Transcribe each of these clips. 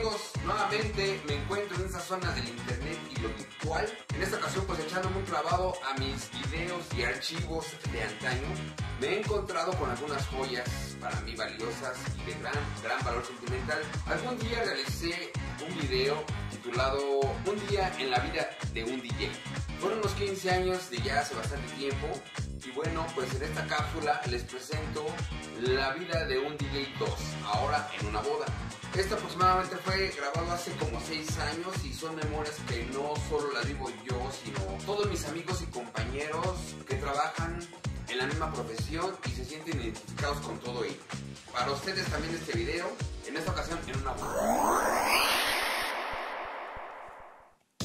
amigos? Nuevamente me encuentro en esa zona del internet y lo virtual. En esta ocasión pues echándome un clavado a mis videos y archivos de antaño. Me he encontrado con algunas joyas para mí valiosas y de gran, gran valor sentimental. Algún día realicé un video titulado Un día en la vida de un DJ. Fueron unos 15 años de ya hace bastante tiempo y bueno, pues en esta cápsula les presento la vida de un DJ 2, ahora en una boda. Esto aproximadamente fue grabado hace como 6 años y son memorias que no solo las vivo yo, sino todos mis amigos y compañeros que trabajan en la misma profesión y se sienten identificados con todo ello. Para ustedes también este video, en esta ocasión en una boda.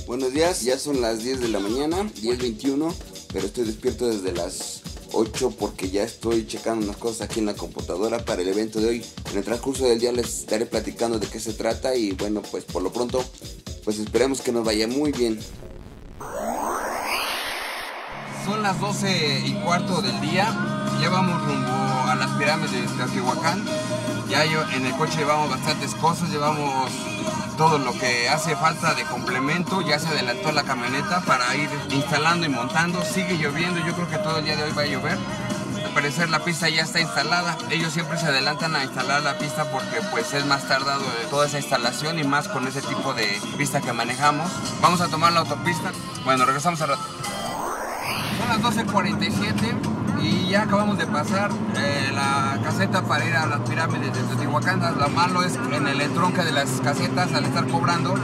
Buenos días, ya son las 10 de la mañana, 10.21, pero estoy despierto desde las 8 porque ya estoy checando unas cosas aquí en la computadora para el evento de hoy. En el transcurso del día les estaré platicando de qué se trata y bueno, pues por lo pronto, pues esperemos que nos vaya muy bien. Son las 12 y cuarto del día, ya vamos rumbo a las pirámides de Teotihuacán. Ya yo, en el coche llevamos bastantes cosas, llevamos todo lo que hace falta de complemento, ya se adelantó la camioneta para ir instalando y montando, sigue lloviendo, yo creo que todo el día de hoy va a llover. Al parecer la pista ya está instalada, ellos siempre se adelantan a instalar la pista porque pues es más tardado toda esa instalación y más con ese tipo de pista que manejamos. Vamos a tomar la autopista, bueno regresamos a rato. Son las 12.47 y ya acabamos de pasar eh, la caseta para ir a las pirámides de Teotihuacán. Lo malo es en el entronque de las casetas, al estar cobrando,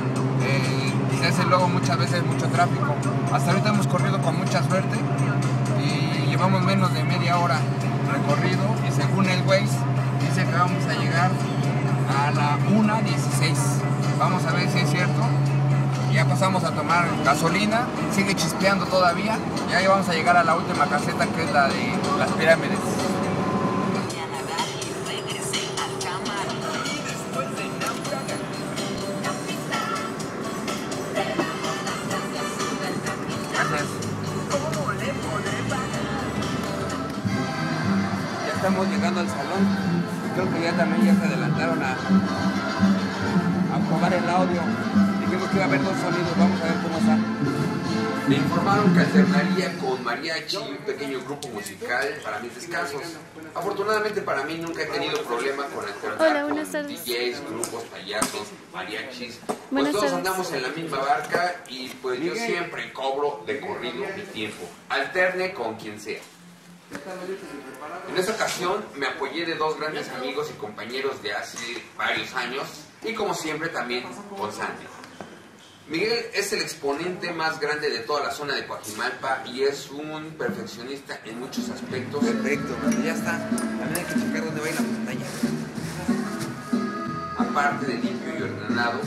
eh, se hace luego muchas veces mucho tráfico. Hasta ahorita hemos corrido con mucha suerte y llevamos menos de media hora recorrido y según el Waze dice que vamos a llegar a la 1.16. Vamos a ver si es cierto ya pasamos a tomar gasolina, sigue chispeando todavía, ya vamos a llegar a la última caseta que es la de las pirámides. Gracias. Ya estamos llegando al salón y creo que ya también ya se adelantaron a, a probar el audio. Dijimos que iba a haber dos sonidos, vamos a ver cómo está. Me informaron que alternaría con mariachi y un pequeño grupo musical para mis descansos. Afortunadamente para mí nunca he tenido problema con alternar Hola, con tardes. DJs, grupos, payasos, mariachis. Pues Buenas todos tardes. andamos en la misma barca y pues yo siempre cobro de corrido mi tiempo. Alterne con quien sea. En esta ocasión me apoyé de dos grandes amigos y compañeros de hace varios años y como siempre también con Sandy. Miguel es el exponente más grande de toda la zona de Coajimalpa y es un perfeccionista en muchos aspectos. Perfecto, ya está. También hay que checar dónde va a ir la pantalla. aparte de limpio y ordenado,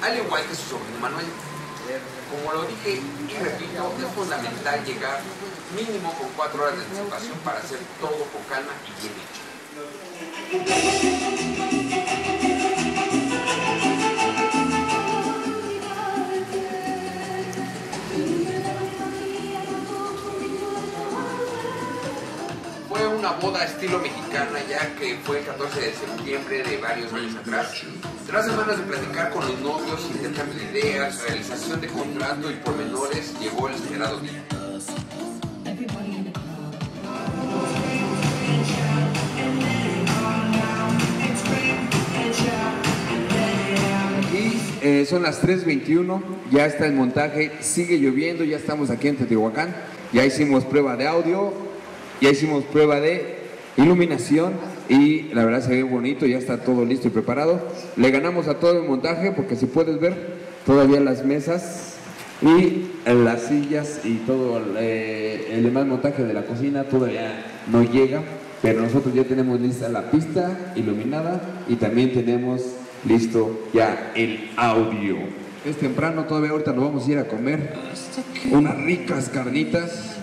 al igual que su sobrino Manuel. Como lo dije y repito, es fundamental llegar mínimo con cuatro horas de anticipación para hacer todo con calma y bien hecho. Una boda estilo mexicana ya que fue el 14 de septiembre de varios años atrás. Tras semanas de platicar con los novios, intercambio de ideas, realización de contrato y pormenores, llegó el esperado día. Y eh, son las 3.21, ya está el montaje, sigue lloviendo, ya estamos aquí en Teotihuacán, ya hicimos prueba de audio, ya hicimos prueba de iluminación y la verdad se ve bonito, ya está todo listo y preparado. Le ganamos a todo el montaje porque si puedes ver, todavía las mesas y las sillas y todo eh, el demás montaje de la cocina todavía no llega, pero nosotros ya tenemos lista la pista iluminada y también tenemos listo ya el audio. Es temprano, todavía ahorita nos vamos a ir a comer unas ricas carnitas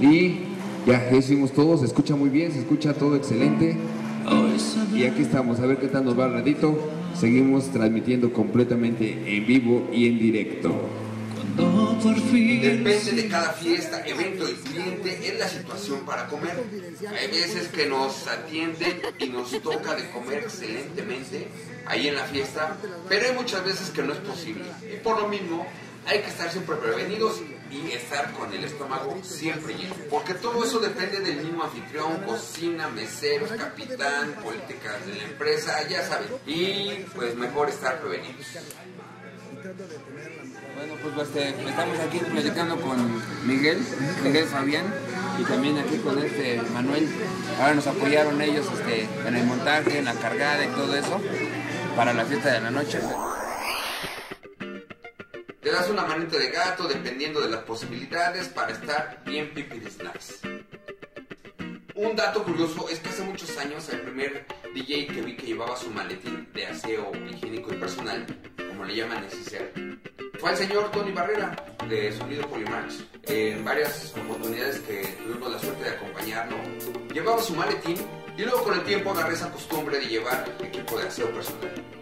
y ya hicimos todo, se escucha muy bien, se escucha todo excelente. Y aquí estamos, a ver qué tal nos va el ratito. Seguimos transmitiendo completamente en vivo y en directo. Depende de cada fiesta, evento y cliente, es la situación para comer. Hay veces que nos atienden y nos toca de comer excelentemente ahí en la fiesta, pero hay muchas veces que no es posible. Y por lo mismo, hay que estar siempre prevenidos y estar con el estómago siempre lleno. Porque todo eso depende del mismo anfitrión, cocina, meseros, capitán, política de la empresa, ya saben. Y pues mejor estar prevenidos. Bueno, pues este, estamos aquí platicando con Miguel, Miguel Fabián, y también aquí con este Manuel. Ahora nos apoyaron ellos este, en el montaje, en la cargada y todo eso para la fiesta de la noche. Te das una manita de gato dependiendo de las posibilidades para estar bien pipi de snacks. Un dato curioso es que hace muchos años el primer DJ que vi que llevaba su maletín de aseo higiénico y personal, como le llaman neceser, fue el señor Tony Barrera de Sonido Polymarch. En varias oportunidades que tuvimos la suerte de acompañarlo, llevaba su maletín y luego con el tiempo agarré esa costumbre de llevar equipo de aseo personal.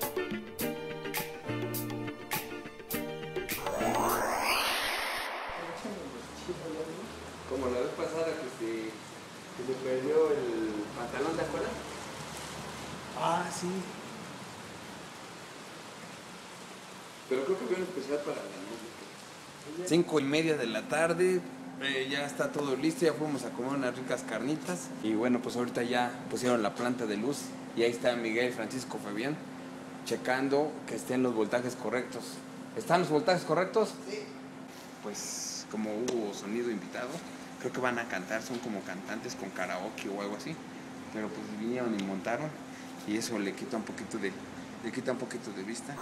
Pero creo que fue un especial para la música. Cinco y media de la tarde, eh, ya está todo listo, ya fuimos a comer unas ricas carnitas y bueno, pues ahorita ya pusieron la planta de luz y ahí está Miguel Francisco Fabián checando que estén los voltajes correctos. ¿Están los voltajes correctos? Sí. Pues como hubo sonido invitado, creo que van a cantar, son como cantantes con karaoke o algo así, pero pues vinieron y montaron y eso le quita un poquito de, le quita un poquito de vista.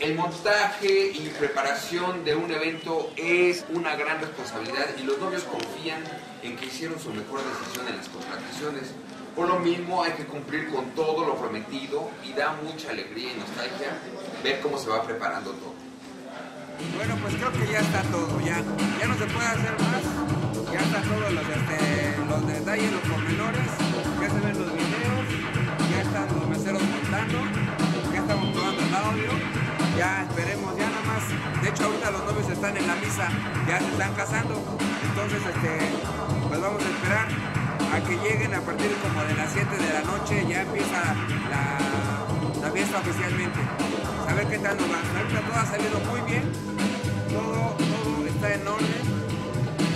El montaje y preparación de un evento es una gran responsabilidad y los novios confían en que hicieron su mejor decisión en las contrataciones. Por lo mismo hay que cumplir con todo lo prometido y da mucha alegría y nostalgia ver cómo se va preparando todo. Bueno, pues creo que ya está todo, ya, ya no se puede hacer más, ya está todo, los, este, los detalles, los pormenores, ya se ven los videos, ya están los meseros montando, ya estamos probando el audio, ya esperemos, ya nada más, de hecho ahorita los novios están en la misa, ya se están casando, entonces este, pues vamos a esperar a que lleguen a partir como de las 7 de la noche, ya empieza la, la fiesta oficialmente. A ver qué tal nos va. Ahorita todo ha salido muy bien, todo, todo está en orden,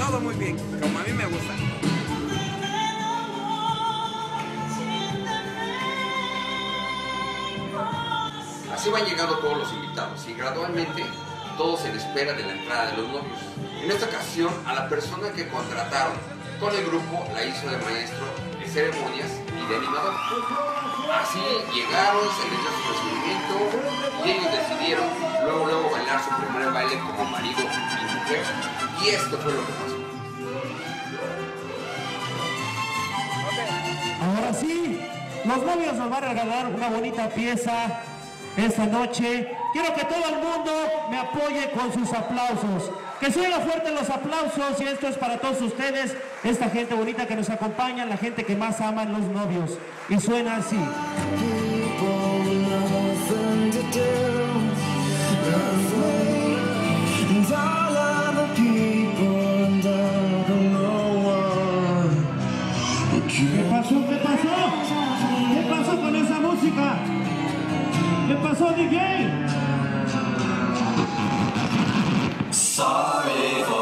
todo muy bien, como a mí me gusta. Así van llegando todos los invitados y gradualmente todos en espera de la entrada de los novios. En esta ocasión, a la persona que contrataron con el grupo la hizo de maestro de ceremonias y de animador. Así llegaron, se les dio su recibimiento y ellos decidieron luego, luego bailar su primer baile como marido y mujer. Y esto fue lo que pasó. Ahora sí, los novios nos van a regalar una bonita pieza esta noche. Quiero que todo el mundo me apoye con sus aplausos. Que suena fuerte los aplausos y esto es para todos ustedes, esta gente bonita que nos acompaña, la gente que más aman los novios. Y suena así. ¿Qué pasó, DJ? ¡Fuerte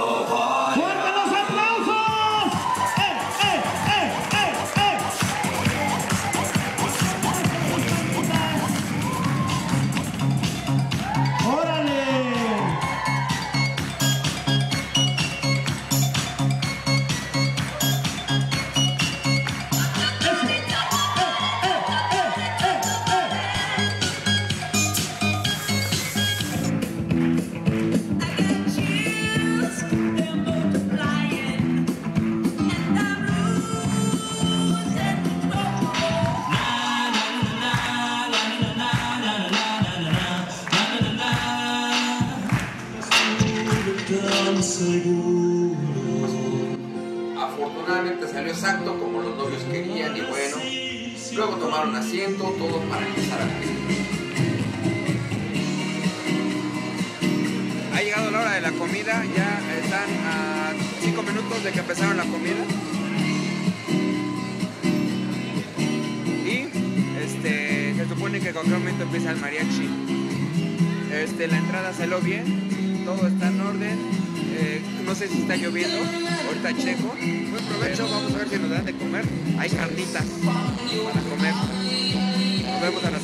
tomaron asiento todos para empezar a fiesta. la comida, ya están a 5 minutos de que empezaron la comida. Y este, se supone que en cualquier momento empieza el mariachi. Este, la entrada salió bien, todo está en orden. eh, no sé si está lloviendo, ahorita checo. Buen provecho, vamos a ver si nos dan de comer. Hay carnitas para comer. Nos vemos a las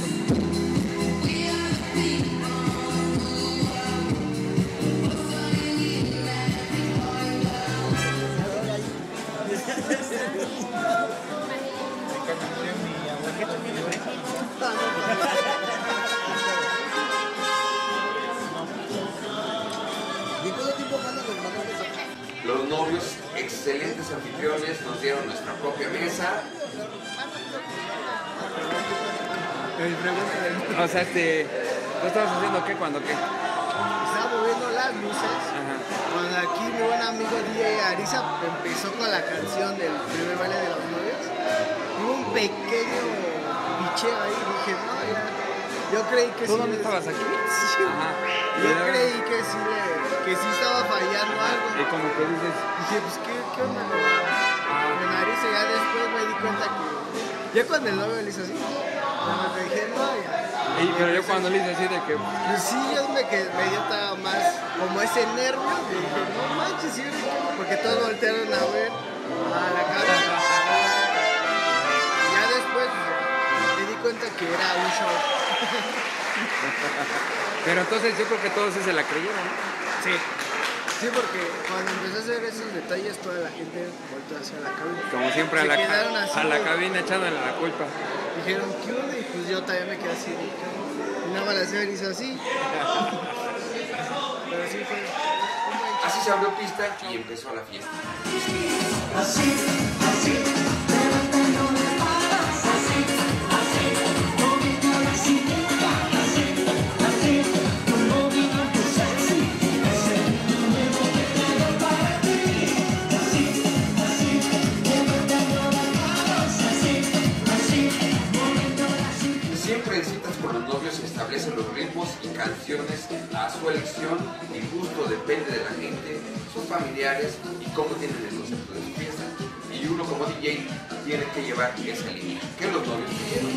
anfitriones, nos dieron nuestra propia mesa. O sea, este. ¿Tú estabas haciendo qué cuando qué? Estaba moviendo las luces. Ajá. Cuando aquí mi buen amigo DJ Arisa empezó con la canción del primer baile de los novios, hubo un pequeño bicheo ahí. Dije, no, ya. Yo creí que ¿Tú sí. dónde estabas aquí? Sí. Ajá. Yo creí que sí, le- que sí estaba fallando algo. Y como que dices, Dije, pues, ¿qué, qué onda? Con Arisa ya después me di cuenta que. Ya cuando el novio le hizo así, me dije, no, ya. y, pero yo cuando le hice así de que. Pues sí, yo me, que, me dio más como ese nervio. y dije, no manches, sí, porque todos voltearon a ver a la cámara. Ya después me di cuenta que era un show. Pero entonces yo creo que todos se la creyeron, ¿no? Sí. Sí, porque cuando empecé a hacer esos detalles, toda la gente volteó hacia la cabina. Como siempre a la, así, a la cabina echándole la culpa. Dijeron, ¿qué onda? Y pues yo también me quedé así. Y nada más la señora hizo así. Pero sí fue. Así se abrió pista y empezó la fiesta. Siempre Y uno como DJ tiene que llevar esa línea. ¿Qué los novios quieren?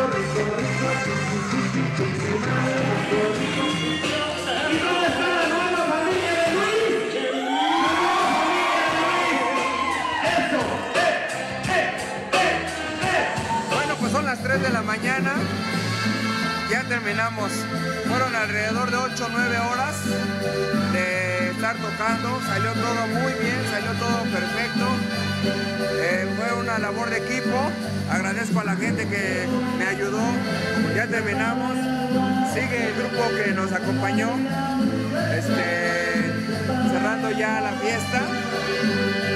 Ya terminamos. Fueron alrededor de 8 o 9 horas de estar tocando. Salió todo muy bien, salió todo perfecto. Eh, fue una labor de equipo. Agradezco a la gente que me ayudó. Ya terminamos. Sigue el grupo que nos acompañó. Este, cerrando ya la fiesta.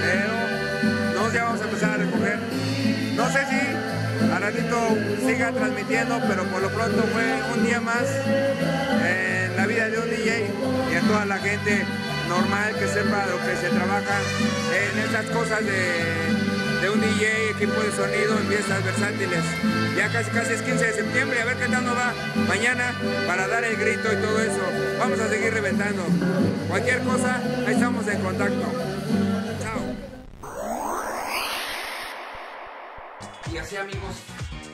Pero nos ya vamos a empezar a recoger. No sé si a ratito siga transmitiendo, pero por lo pronto fue un día más en la vida de un DJ y a toda la gente normal que sepa lo que se trabaja en estas cosas de, de un DJ, equipo de sonido en fiestas versátiles. Ya casi casi es 15 de septiembre, a ver qué tal nos va mañana para dar el grito y todo eso. Vamos a seguir reventando. Cualquier cosa, ahí estamos en contacto. Y así amigos,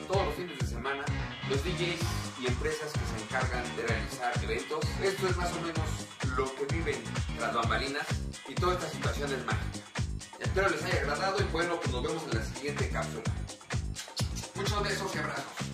todos los fines de semana, los DJs y empresas que se encargan de realizar eventos, esto es más o menos lo que viven las bambalinas y toda esta situación es mágica. Espero les haya agradado y bueno, pues nos vemos en la siguiente cápsula. Muchos besos y abrazos.